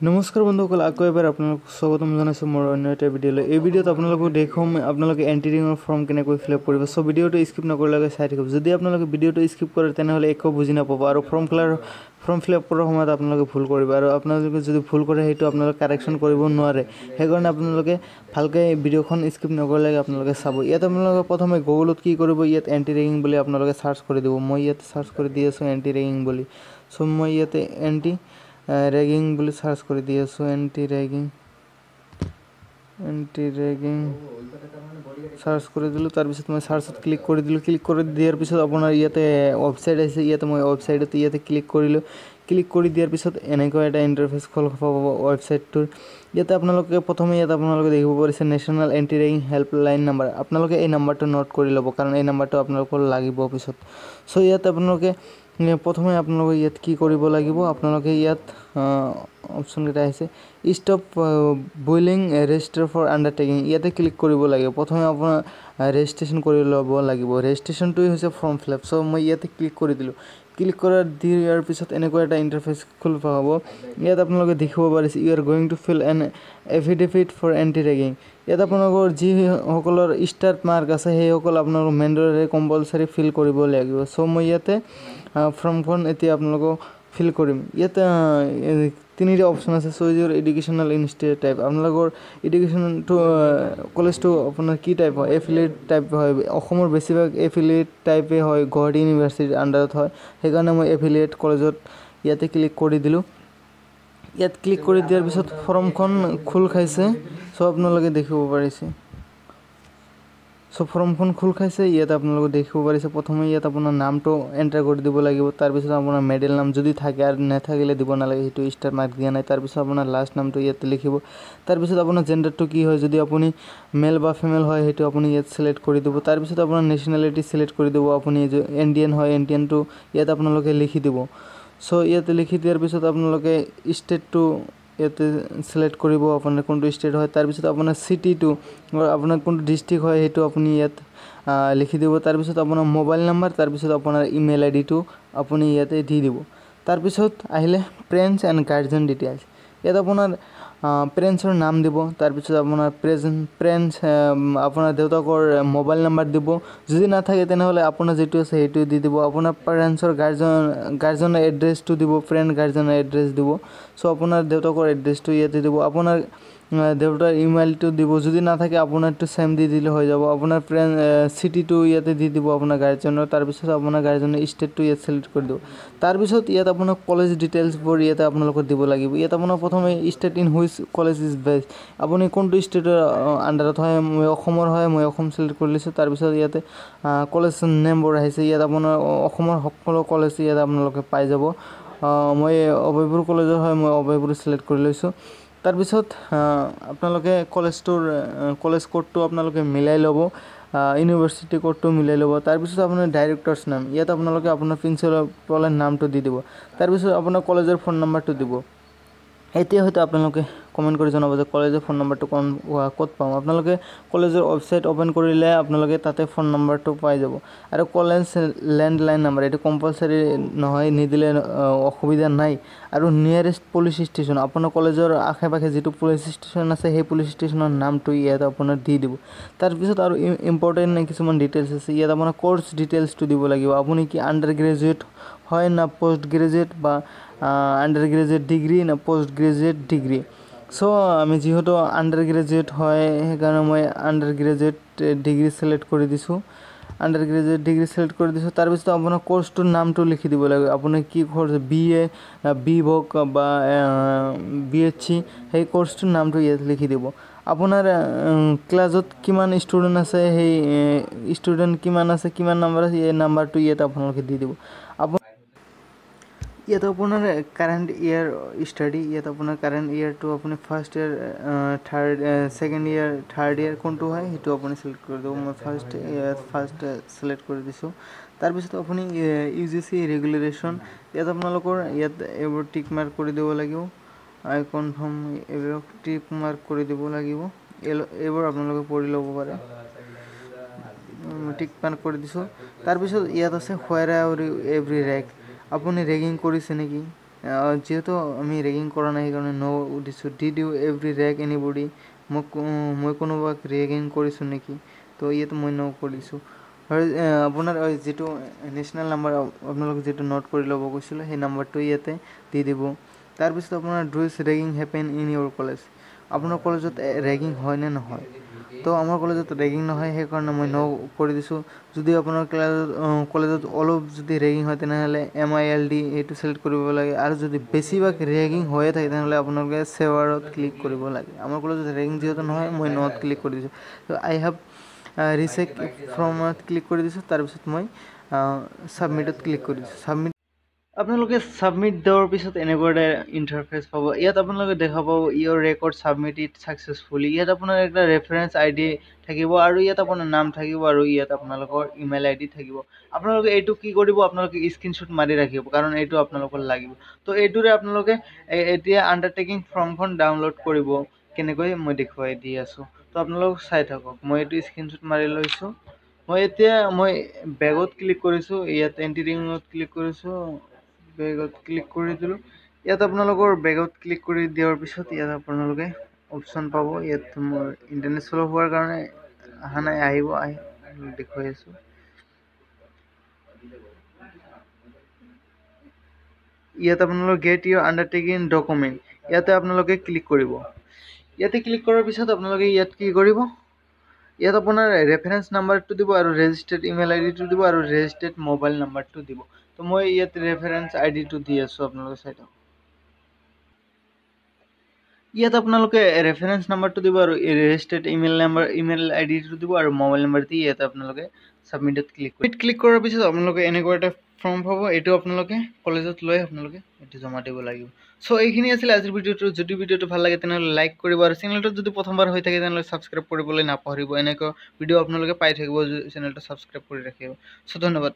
নমস্কাৰ বন্ধুসকল আকৌ এবাৰ আপোনালোকক স্বাগতম জনাইছোঁ মোৰ অন্য এটা ভিডিঅ'লৈ। এই ভিডিঅ'ত আপোনালোকক দেখুৱাম আপোনালোকে এণ্ট্ৰিঙৰ ফৰ্ম কেনেকৈ ফিল আপ কৰিব। চ' ভিডিঅ'টো স্কিপ নকৰিলেকৈ চাই থাকিব। যদি আপোনালোকে ভিডিঅ'টো স্কিপ কৰে তেনেহ'লে একো বুজি নাপাব। আৰু form filler form fill up কৰাৰ সময়ত আপোনালোকে ভুল কৰিব। আৰু আপোনালোকে যদি ভুল কৰে সেইটো আপোনালোকে কাৰেকশ্যন কৰিব নোৱাৰে। সেইকাৰণে আপোনালোকে ভালকৈ ভিডিঅ'খন স্কিপ নকৰিলেকৈ আপোনালোকে চাব। ইয়াত আপোনালোকে প্ৰথমে গুগলত কি কৰিব? ইয়াত এণ্টি ৰেগিং বুলি আপোনালোকে চাৰ্চ কৰি দিব। মই ইয়াত চাৰ্চ কৰি দি আছোঁ এণ্টি ৰেগিং বুলি। চ' মই ইয়াতে এণ্টি ৰেগিং বুলি চাৰ্চ কৰি দি আছোঁ anti ragging anti ragging search কৰি দিলোঁ তাৰপিছত মই চাৰ্চত ক্লিক কৰি দিলোঁ ক্লিক কৰি দিয়াৰ পিছত আপোনাৰ ইয়াতে ৱেবছাইট আহিছে ইয়াতে মই ৱেবছাইটত ইয়াতে ক্লিক কৰিলোঁ ক্লিক কৰি দিয়াৰ পিছত এনেকুৱা এটা ইণ্টাৰফেচ খোল পাব ৱেবছাইটটোৰ ইয়াতে আপোনালোকে প্ৰথমে ইয়াত আপোনালোকে দেখিব পাৰিছে national anti ragging helpline number আপোনালোকে এই নাম্বাৰটো নোট কৰি ল'ব, কাৰণ এই নাম্বাৰটো আপোনালোকৰ লাগিব পিছত। চ' ইয়াত আপোনালোকে প্ৰথমে আপোনালোকে ইয়াত কি কৰিব লাগিব? আপোনালোকে ইয়াত অপশ্যনকেইটা আহিছে। Stop bullying register for undertaking ইয়াতে ক্লিক কৰিব লাগিব। প্ৰথমে আপোনাৰ ৰেজিষ্ট্ৰেশ্যন কৰি ল'ব লাগিব। ৰেজিষ্ট্ৰেশ্যনটোৱে হৈছে ফৰ্ম ফিল আপ চ' মই ইয়াতে ক্লিক কৰি দিলোঁ। ক্লিক কৰাৰ দিয়াৰ পিছত এনেকুৱা এটা ইণ্টাৰফেচ খোল পাব ইয়াত আপোনালোকে দেখিব পাৰিছে you are going to fill an affidavit for anti ragging ইয়াত আপোনালোকৰ যিসকলৰ ষ্টাৰ্ট মাৰ্ক আছে সেইসকল আপোনালোকৰ মেণ্ডৰে কম্পালচাৰী ফিল কৰিব লাগিব। চ' মই ইয়াতে ফৰ্মখন এতিয়া আপোনালোকক ফিল কৰিম। ইয়াত তিনিটা অপশ্যন আছে so' your educational institute type আপোনালোকৰ এডুকেশ্যনটো কলেজটো আপোনাৰ কি টাইপ হয়? এফিলিয়েট টাইপ হয় অসমৰ বেছিভাগ এফিলিয়েট টাইপে হয় গুৱাহাটী ইউনিভাৰ্চিটিৰ আণ্ডাৰত হয় সেইকাৰণে মই এফিলিয়েট কলেজত ইয়াতে ক্লিক কৰি দিলোঁ। ইয়াত ক্লিক কৰি দিয়াৰ পিছত ফৰ্মখন খোল খাইছে চ' আপোনালোকে দেখিব পাৰিছে। চ' ফৰ্মখন খোল খাইছে ইয়াত আপোনালোকে দেখিব পাৰিছে। প্ৰথমে ইয়াত আপোনাৰ নামটো এণ্টাৰ কৰি দিব লাগিব। তাৰপিছত আপোনাৰ মেডেল নাম যদি থাকে আৰু নাথাকিলে দিব নালাগে। সেইটো ষ্টাৰ মাৰ্ক দিয়া নাই। তাৰপিছত আপোনাৰ লাষ্ট নামটো ইয়াতে লিখিব। তাৰপিছত আপোনাৰ জেণ্ডাৰটো কি হয়? যদি আপুনি মেল বা ফিমেল হয় সেইটো আপুনি ইয়াত চিলেক্ট কৰি দিব। তাৰপিছত আপোনাৰ নেশ্যনেলিটি চিলেক্ট কৰি দিব। আপুনি ইণ্ডিয়ান হয় ইণ্ডিয়ানটো ইয়াত আপোনালোকে লিখি দিব। চ' ইয়াতে লিখি দিয়াৰ পিছত আপোনালোকে ষ্টেটটো ইয়াতে চিলেক্ট কৰিব আপোনাৰ কোনটো ষ্টেট হয় তাৰপিছত আপোনাৰ চিটিটো আপোনাৰ কোনটো ডিষ্ট্ৰিক্ট হয় সেইটো আপুনি ইয়াত লিখি দিব। তাৰপিছত আপোনাৰ মোবাইল নাম্বাৰ তাৰপিছত আপোনাৰ ইমেইল আই ডিটো আপুনি ইয়াতে দি দিব। তাৰপিছত আহিলে পেৰেণ্টছ এণ্ড গাৰ্জেন ডিটেইলছ ইয়াত আপোনাৰ পেৰেণ্টছৰ নাম দিব তাৰপিছত আপোনাৰ প্ৰেজেণ্ট পেৰেণ্টছ আপোনাৰ দেউতাকৰ মোবাইল নাম্বাৰ দিব যদি নাথাকে তেনেহ'লে আপোনাৰ যিটো আছে সেইটো দি দিব আপোনাৰ পেৰেণ্টছৰ গাৰ্জন গাৰ্জেনৰ এড্ৰেছটো দিব ফ্ৰেণ্ড গাৰ্জেনৰ এড্ৰেছ দিব চ' আপোনাৰ দেউতাকৰ এড্ৰেছটো ইয়াতে দিব আপোনাৰ দেউতাৰ ইমেইলটো দিব। যদি নাথাকে আপোনাৰটো চেম দি দিলে হৈ যাব। আপোনাৰ ফ্ৰেণ্ড চিটিটো ইয়াতে দি দিব আপোনাৰ গাৰ্জেনৰ তাৰপিছত আপোনাৰ গাৰ্জেনৰ ষ্টেটটো ইয়াত চিলেক্ট কৰি দিব। তাৰপিছত ইয়াত আপোনাৰ কলেজ ডিটেইলছবোৰ ইয়াতে আপোনালোকক দিব লাগিব। ইয়াত আপোনাৰ প্ৰথমে state in which college is based আপুনি কোনটো ষ্টেটৰ আণ্ডাৰত হয় মই অসমৰ হয় মই অসম চিলেক্ট কৰি লৈছোঁ। তাৰপিছত ইয়াতে কলেজ নেমবোৰ আহিছে। ইয়াত আপোনাৰ অসমৰ সকলো কলেজ ইয়াত আপোনালোকে পাই যাব। মই অভয়পুৰ কলেজৰ হয় মই অভয়পুৰ চিলেক্ট কৰি লৈছোঁ। তাৰপিছত আপোনালোকে কলেজটোৰ কলেজ কোডটো আপোনালোকে মিলাই ল'ব ইউনিভাৰ্চিটি কোডটো মিলাই ল'ব তাৰপিছত আপোনাৰ ডাইৰেক্টৰ্ছ নাম ইয়াত আপোনালোকে আপোনাৰ প্ৰিন্সিপালৰ নামটো দি দিব তাৰপিছত আপোনাৰ কলেজৰ ফোন নাম্বাৰটো দিব। এতিয়া হয়তো আপোনালোকে কমেণ্ট কৰি জনাব যে কলেজৰ ফোন নম্বৰটো কোন ক'ত পাম। আপোনালোকে কলেজৰ ৱেবছাইট অ'পেন কৰিলে আপোনালোকে তাতে ফোন নম্বৰটো পাই যাব। আৰু কলেজ লেণ্ডলাইন নাম্বাৰ এইটো কম্পালচাৰী নহয় নিদিলে অসুবিধা নাই। আৰু নিয়েৰেষ্ট পুলিচ ষ্টেচন আপোনাৰ কলেজৰ আশে পাশে যিটো পুলিচ ষ্টেচন আছে সেই পুলিচ ষ্টেচনৰ নামটো ইয়াত আপোনাৰ দি দিব। তাৰপিছত আৰু ইম্পৰ্টেণ্ট কিছুমান ডিটেইলছ আছে। ইয়াত আপোনাৰ কৰ্চ ডিটেইলছটো দিব লাগিব। আপুনি কি আণ্ডাৰ গ্ৰেজুৱেট হয় না পষ্ট গ্ৰেজুৱেট বা আণ্ডাৰ গ্ৰেজুৱেট ডিগ্ৰী না পষ্ট গ্ৰেজুৱেট ডিগ্ৰী চ' আমি যিহেতু আণ্ডাৰ গ্ৰেজুৱেট হয় সেইকাৰণে মই আণ্ডাৰ গ্ৰেজুৱেট ডিগ্ৰী চিলেক্ট কৰি দিছোঁ। আণ্ডাৰ গ্ৰেজুৱেট ডিগ্ৰী চিলেক্ট কৰি দিছোঁ। তাৰপিছত আপোনাৰ কৰ্চটোৰ নামটো লিখি দিব লাগিব আপুনি কি course B A B voc বা বি এইচ চি সেই কৰ্চটোৰ নামটো ইয়াত লিখি দিব। আপোনাৰ ক্লাছত কিমান ষ্টুডেণ্ট আছে সেই ষ্টুডেণ্ট কিমান আছে কিমান নাম্বাৰ আছে এই নাম্বাৰটো ইয়াত আপোনালোকে দি দিব। ইয়াত আপোনাৰ কাৰেণ্ট ইয়াৰ ষ্টাডি ইয়াত আপোনাৰ কাৰেণ্ট ইয়াৰটো আপুনি first year third second year third year কোনটো হয় সেইটো আপুনি চিলেক্ট কৰি দিব মই ফাৰ্ষ্ট ইয়াত ফাৰ্ষ্ট চিলেক্ট কৰি দিছোঁ তাৰপিছত আপুনি ইউ জি চি ৰেগুলেশ্যন ইয়াত আপোনালোকৰ ইয়াত এইবোৰ টিক মাৰ্ক কৰি দিব লাগিব আই কনফাৰ্ম এইবিলাক টিক মাৰ্ক কৰি দিব লাগিব এইবোৰ আপোনালোকে পঢ়ি ল'ব পাৰে টিক মাৰ্ক কৰি দিছোঁ তাৰপিছত ইয়াত আছে হোৱাইৰ এভৰি ৰেক আপুনি ৰেগিং কৰিছে নেকি? যিহেতু আমি ৰেগিং কৰা নাই সেইকাৰণে ন' দিছোঁ did you ever rag anybody মোক মই কোনোবাক ৰেগিং কৰিছোঁ নেকি? তো ইয়াতে মই ন' কৰিছোঁ। আৰু আপোনাৰ যিটো নেশ্যনেল নাম্বাৰ আপোনালোকে যিটো নোট কৰি ল'ব কৈছিলোঁ সেই নাম্বাৰটো ইয়াতে দি দিব। তাৰপিছত আপোনাৰ does ragging happen in your college আপোনাৰ কলেজত ৰেগিং হয় নে নহয়? তো আমাৰ কলেজত ৰেগিং নহয় সেইকাৰণে মই ন কৰি দিছোঁ। যদি আপোনাৰ ক্লাছত কলেজত অলপ যদি ৰেগিং হয় তেনেহ'লে এম আই এল ডি এইটো চিলেক্ট কৰিব লাগে। আৰু যদি বেছিভাগ ৰেগিং হৈয়ে থাকে তেনেহ'লে আপোনালোকে চেৱাৰত ক্লিক কৰিব লাগে। আমাৰ কলেজত ৰেগিং যিহেতু নহয় মই নত ক্লিক কৰি দিছোঁ। তো আই হেভ ৰিচেক ফ্ৰমত ক্লিক কৰি দিছোঁ। তাৰপিছত মই ছাবমিটত ক্লিক কৰি দিছোঁ। ছাবমিট আপোনালোকে ছাবমিট দিয়াৰ পিছত এনেকুৱা এটা ইণ্টাৰফেচ পাব। ইয়াত আপোনালোকে দেখা পাব ইয়ৰ ৰেকৰ্ড ছাবমিটেড ছাকচেছফুলি ইয়াত আপোনাৰ এটা ৰেফাৰেঞ্চ আই ডি থাকিব আৰু ইয়াত আপোনাৰ নাম থাকিব আৰু ইয়াত আপোনালোকৰ ইমেইল আই ডি থাকিব। আপোনালোকে এইটো কি কৰিব আপোনালোকে স্ক্ৰীনশ্বট মাৰি ৰাখিব কাৰণ এইটো আপোনালোকৰ লাগিব। তো এইটোৰে আপোনালোকে এতিয়া আণ্ডাৰটেকিং ফৰ্মখন ডাউনলোড কৰিব। কেনেকৈ মই দেখুৱাই দি আছোঁ। তো আপোনালোক চাই থাকক মই এইটো স্ক্ৰীনশ্বট মাৰি লৈছোঁ। মই এতিয়া মই বেগত ক্লিক কৰিছোঁ ইয়াত এণ্টিৰিঙত ক্লিক কৰিছোঁ। বেগত ক্লিক কৰি দিলোঁ। ইয়াত আপোনালোকৰ বেগত ক্লিক কৰি দিয়াৰ পিছত ইয়াত আপোনালোকে অপশ্যন পাব। ইয়াত মোৰ ইণ্টাৰনেট শ্ল' হোৱাৰ কাৰণে অহা নাই আহিব আহি দেখুৱাই আছোঁ। ইয়াত আপোনালোকে গেট ইয়ৰ আণ্ডাৰটেকিং ডকুমেণ্ট ইয়াতে আপোনালোকে ক্লিক কৰিব। ইয়াতে ক্লিক কৰাৰ পিছত আপোনালোকে ইয়াত কি কৰিব? ইয়াত আপোনাৰ ৰেফাৰেঞ্চ নাম্বাৰটো দিব আৰু ৰেজিষ্টাৰ্ড ইমেইল আই ডিটো দিব আৰু ৰেজিষ্টাৰ্ড মোবাইল নাম্বাৰটো দিব। তো মই ইয়াত ৰেফাৰেঞ্চ আই ডিটো দি আছোঁ আপোনালোকে চাই থাকক ইয়াত আপোনালোকে ৰেফাৰেঞ্চ নাম্বাৰটো দিব আৰু ৰেজিষ্টাৰ্ড ইমেইল নাম্বাৰ ইমেইল আই ডিটো দিব আৰু মোবাইল নাম্বাৰ দি ইয়াত আপোনালোকে ছাবমিটত ক্লিক কৰিব ক্লিক কৰাৰ পিছত আপোনালোকে এনেকুৱা এটা ফৰ্ম পাব এইটো আপোনালোকে কলেজত লৈ আপোনালোকে এইটো জমা দিব লাগিব। চ' এইখিনি আছিলে আজিৰ ভিডিঅ'টো। যদি ভিডিঅ'টো ভাল লাগে তেনেহ'লে লাইক কৰিব আৰু চেনেলটোত যদি প্ৰথমবাৰ হৈ থাকে তেনেহ'লে ছাবস্ক্ৰাইব কৰিবলৈ নাপাহৰিব। এনেকুৱা ভিডিঅ' আপোনালোকে পাই থাকিব চেনেলটো ছাবস্ক্ৰাইব কৰি ৰাখিব। চ' ধন্যবাদ।